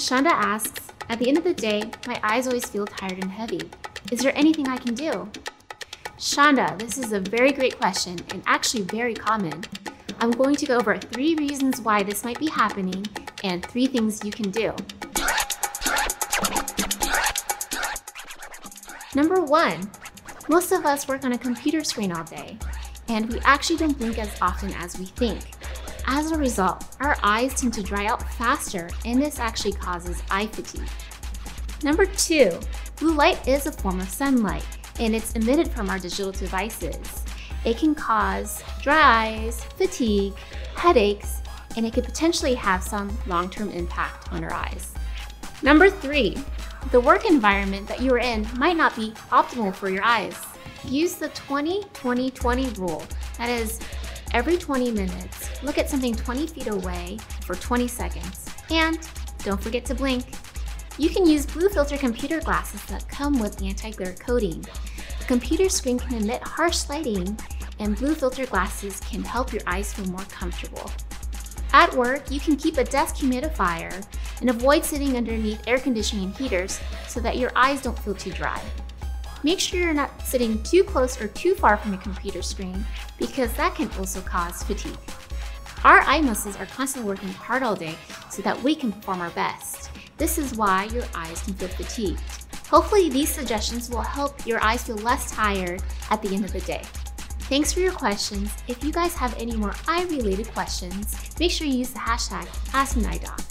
Shonda asks, at the end of the day, my eyes always feel tired and heavy. Is there anything I can do? Shonda, this is a very great question and actually very common. I'm going to go over three reasons why this might be happening and three things you can do. Number one, most of us work on a computer screen all day, and we actually don't blink as often as we think. As a result, our eyes tend to dry out faster, and this actually causes eye fatigue. Number two, blue light is a form of sunlight, and it's emitted from our digital devices. It can cause dry eyes, fatigue, headaches, and it could potentially have some long-term impact on our eyes. Number three, the work environment that you are in might not be optimal for your eyes. Use the 20-20-20 rule. That is, every 20 minutes, look at something 20 feet away for 20 seconds. And don't forget to blink. You can use blue filter computer glasses that come with anti-glare coating. The computer screen can emit harsh lighting, and blue filter glasses can help your eyes feel more comfortable. At work, you can keep a desk humidifier and avoid sitting underneath air conditioning heaters so that your eyes don't feel too dry. Make sure you're not sitting too close or too far from your computer screen because that can also cause fatigue. Our eye muscles are constantly working hard all day so that we can perform our best. This is why your eyes can feel fatigued. Hopefully these suggestions will help your eyes feel less tired at the end of the day. Thanks for your questions. If you guys have any more eye-related questions, make sure you use the hashtag AskAnEyeDoc.